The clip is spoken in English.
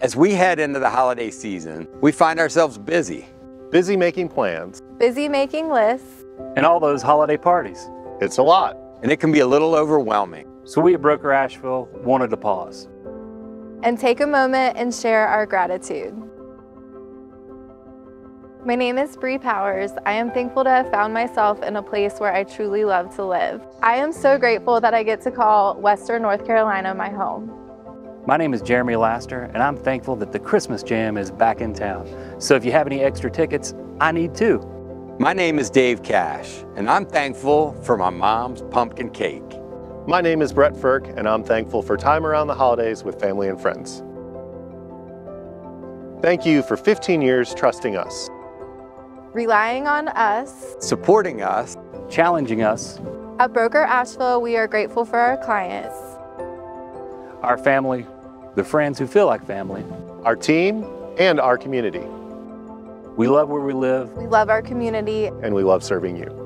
As we head into the holiday season, we find ourselves busy. Busy making plans. Busy making lists. And all those holiday parties. It's a lot. And it can be a little overwhelming. So we at Broker Asheville wanted to pause. And take a moment and share our gratitude. My name is Bree Powers. I am thankful to have found myself in a place where I truly love to live. I am so grateful that I get to call Western North Carolina my home. My name is Jeremy Laster, and I'm thankful that the Christmas Jam is back in town. So if you have any extra tickets, I need two. My name is Dave Cash, and I'm thankful for my mom's pumpkin cake. My name is Brett Firk, and I'm thankful for time around the holidays with family and friends. Thank you for 15 years trusting us. Relying on us. Supporting us. Challenging us. At Broker Asheville, we are grateful for our clients. Our family, the friends who feel like family. Our team and our community. We love where we live. We love our community. And we love serving you.